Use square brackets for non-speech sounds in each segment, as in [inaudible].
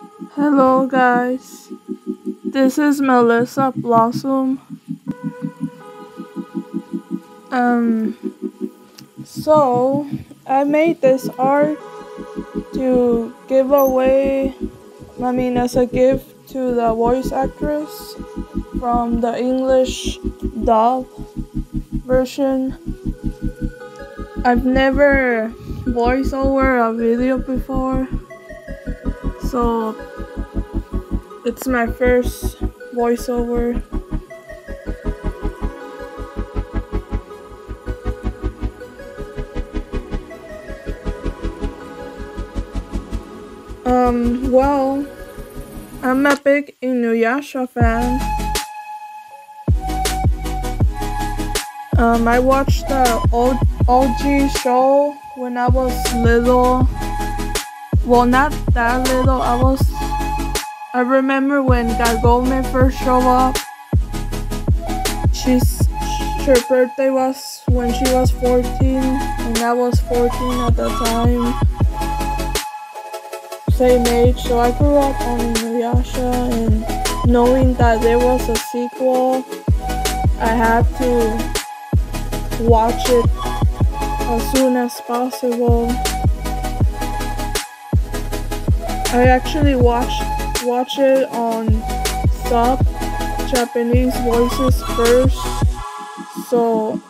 Hello guys, this is Melissa Blossom. Um, so I made this art to give away, I mean, as a gift to the voice actress from the English dub version. I've never voice over a video before, so it's my first voiceover. Um, well, I'm a big Inuyasha fan. Um, I watched the old OG show when I was little. Well, not that little. I was. I remember when Kagome first showed up. She's her birthday was when she was 14, and I was 14 at the time. Same age, so I grew up on Inuyasha, and knowing that there was a sequel, I had to watch it as soon as possible. I actually watched watch it on sub Japanese voices first. So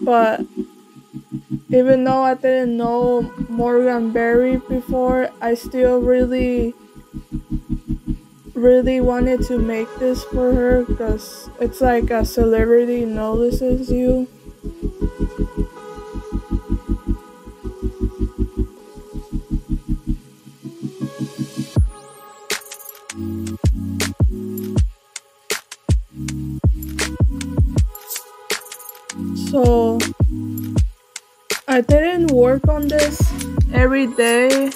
but even though I didn't know Morgan Berry before, I still really really wanted to make this for her because it's like a celebrity notices you. I didn't work on this every day.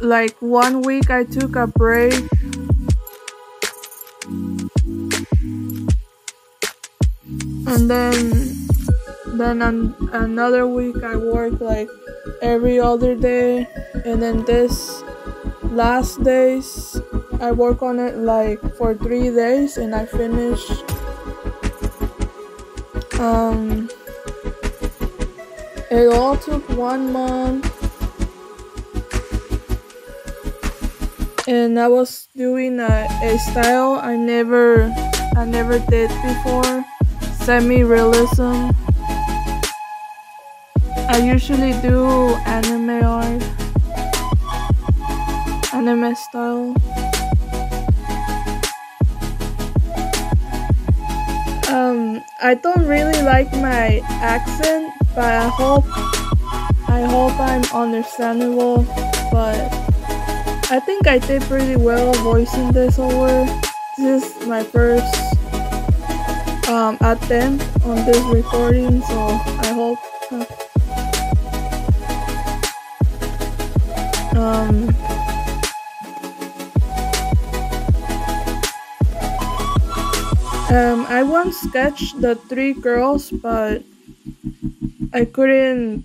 Like one week I took a break. And then then an, another week I worked like every other day and then this last days I work on it like for 3 days and I finished um, it all took one month, and I was doing a, a style I never I never did before, semi-realism. I usually do anime art, anime style. Um, I don't really like my accent, but I hope I hope I'm understandable. But I think I did pretty well voicing this over. This is my first um, attempt on this recording, so I hope. Um, Um, I once sketched the three girls, but I couldn't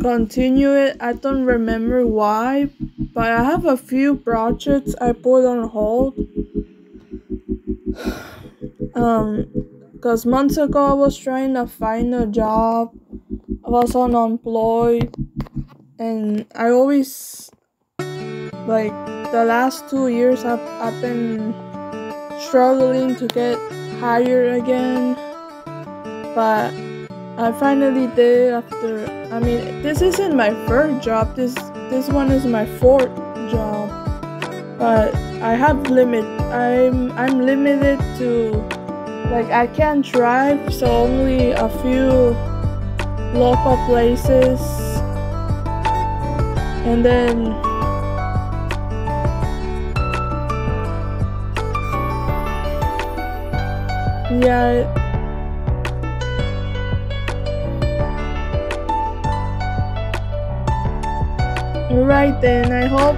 continue it. I don't remember why, but I have a few projects I put on hold. [sighs] Um, because months ago I was trying to find a job, I was unemployed, and I always like the last two years I've, I've been struggling to get hired again but I finally did after I mean this isn't my first job this this one is my fourth job but I have limit I'm I'm limited to like I can't drive so only a few local places and then Yeah. Alright then, I hope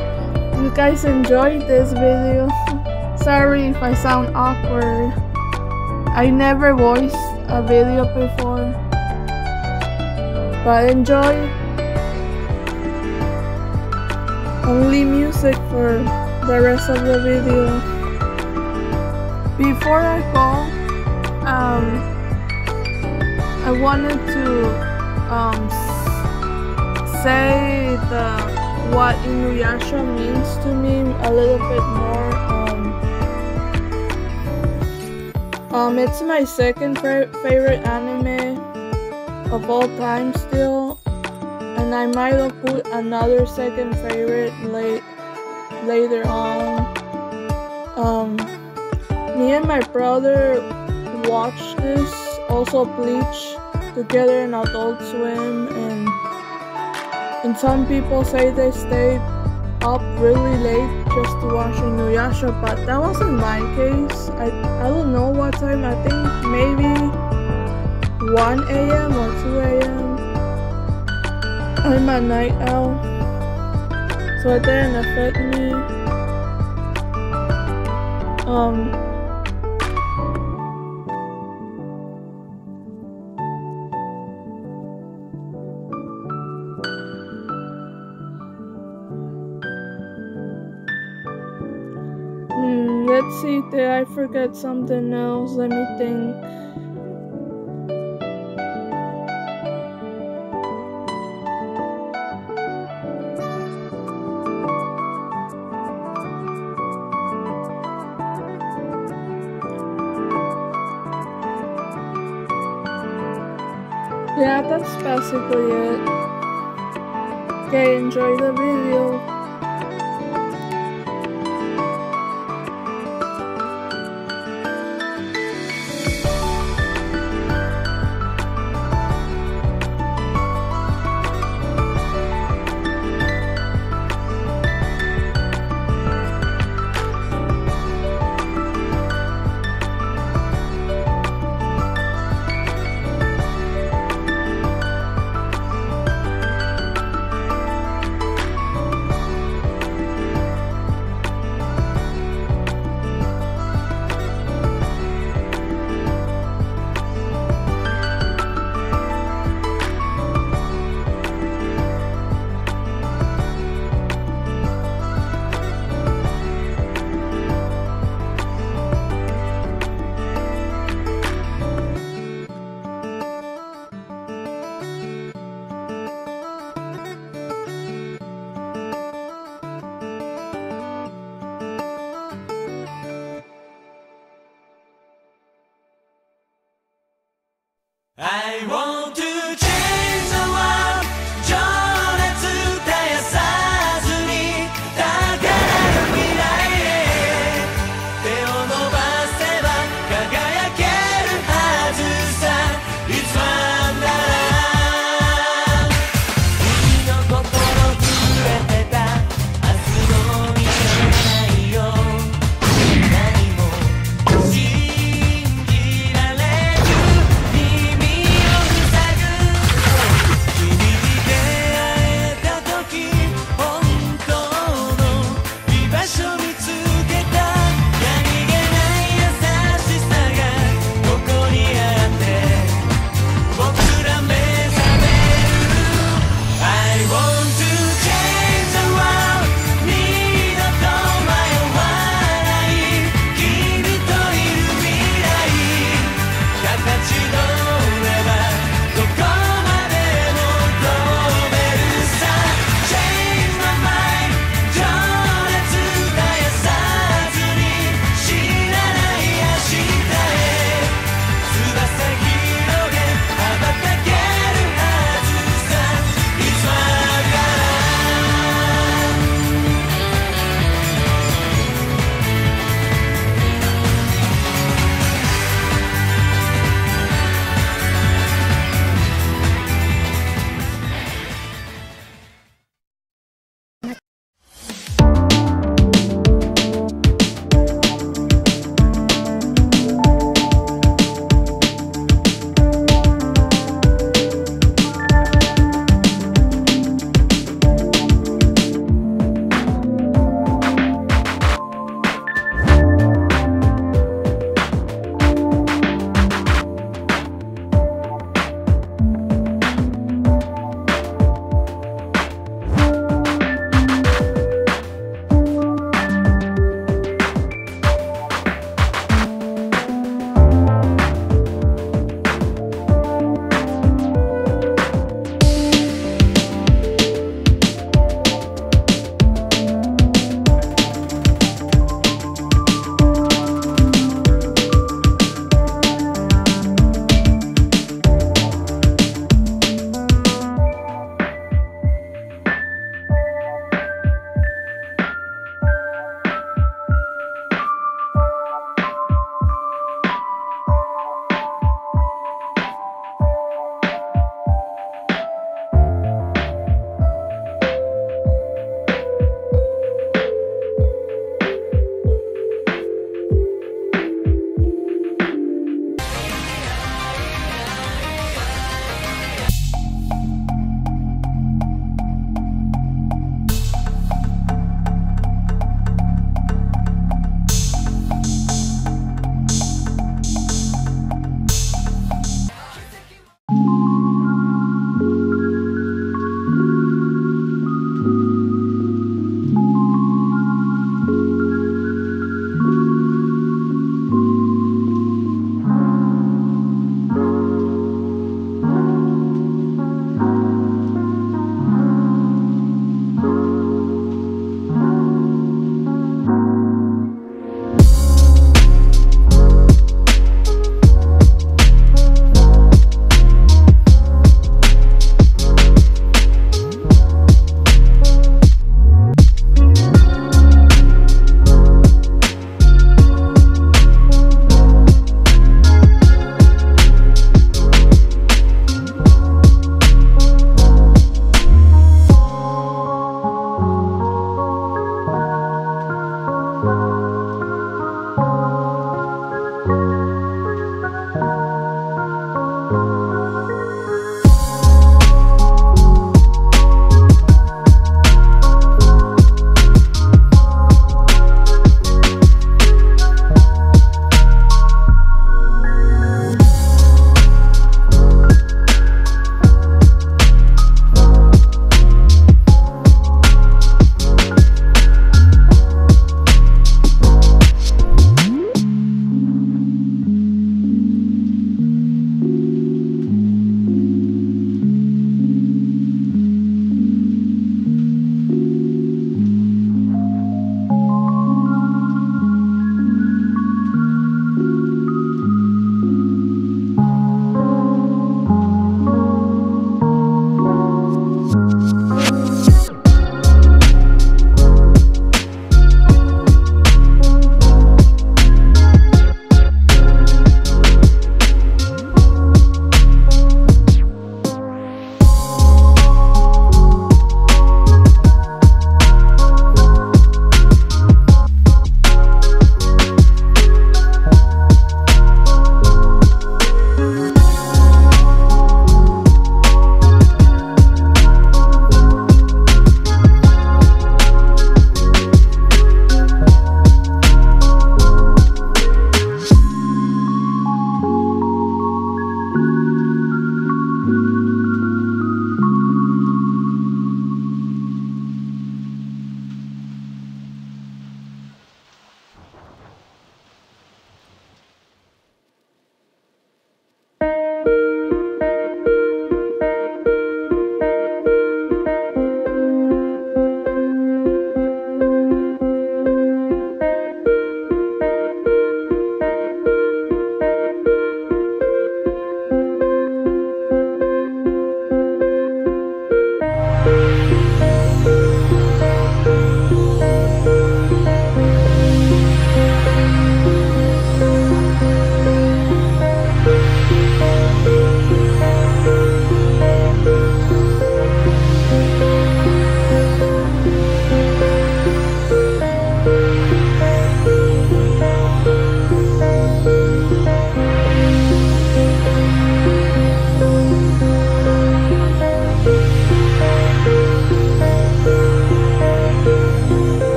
you guys enjoyed this video. [laughs] Sorry if I sound awkward. I never voiced a video before. But enjoy. only music for the rest of the video. Before I go, um, I wanted to um, say the what Inuyasha means to me a little bit more. Um, um, it's my second favorite anime of all time still, and I might have put another second favorite late later on. Um, me and my brother watched this, also Bleach, together in Adult Swim, and and some people say they stayed up really late just to watch Inuyasha, but that wasn't my case. I I don't know what time. I think maybe 1 a.m. or 2 a.m. I'm a night owl, so it didn't affect me. Um, let's see, did I forget something else? Let me think. yeah that's basically it okay enjoy the video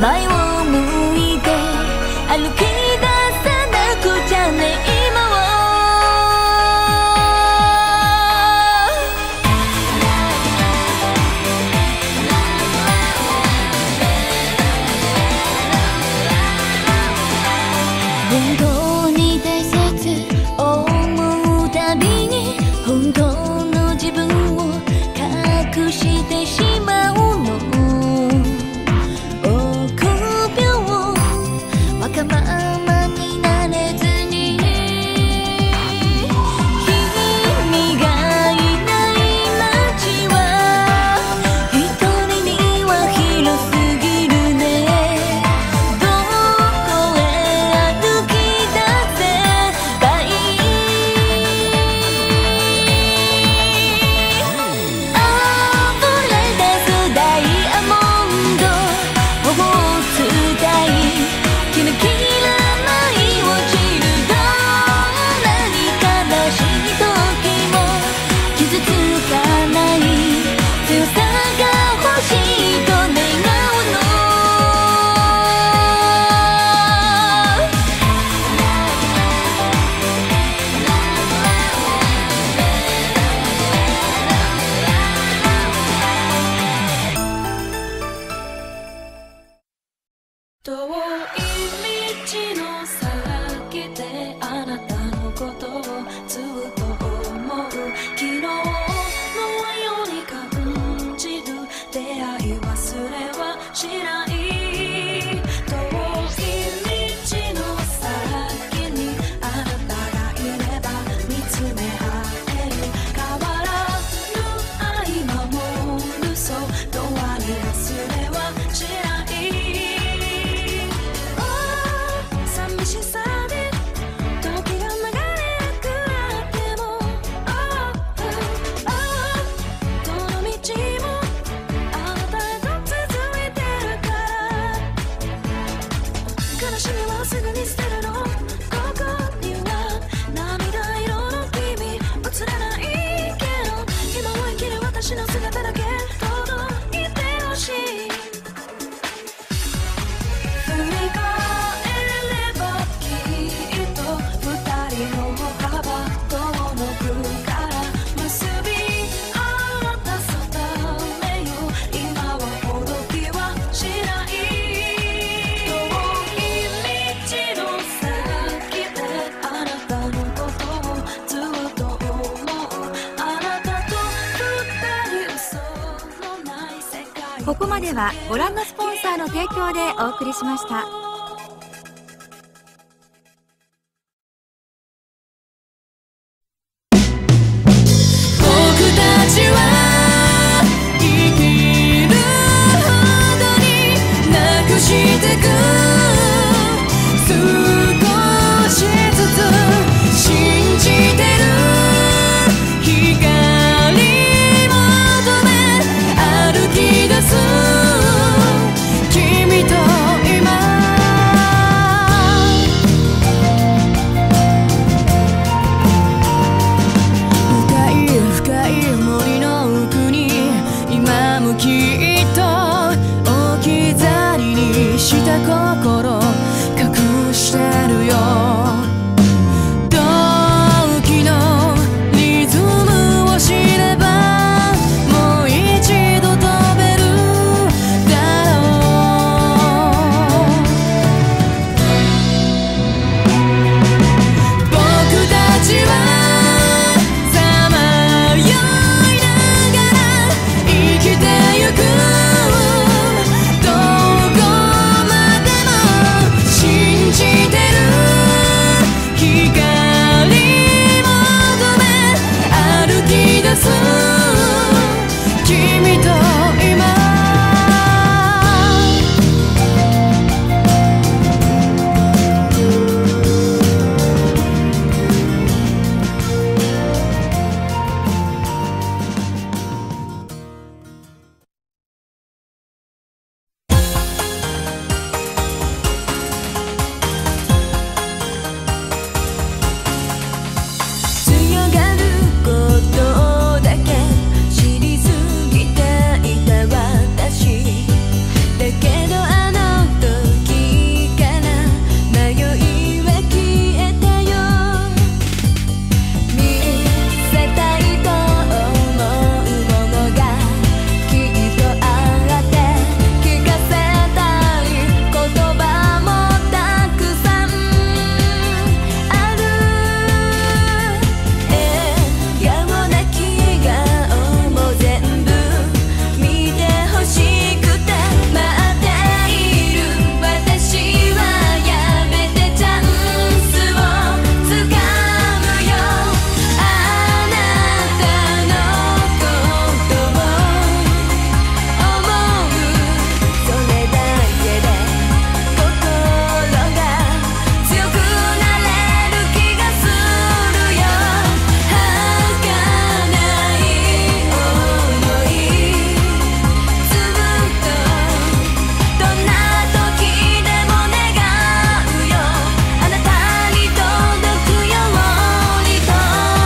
前をはご覧のスポンサーの提供でお送りしました。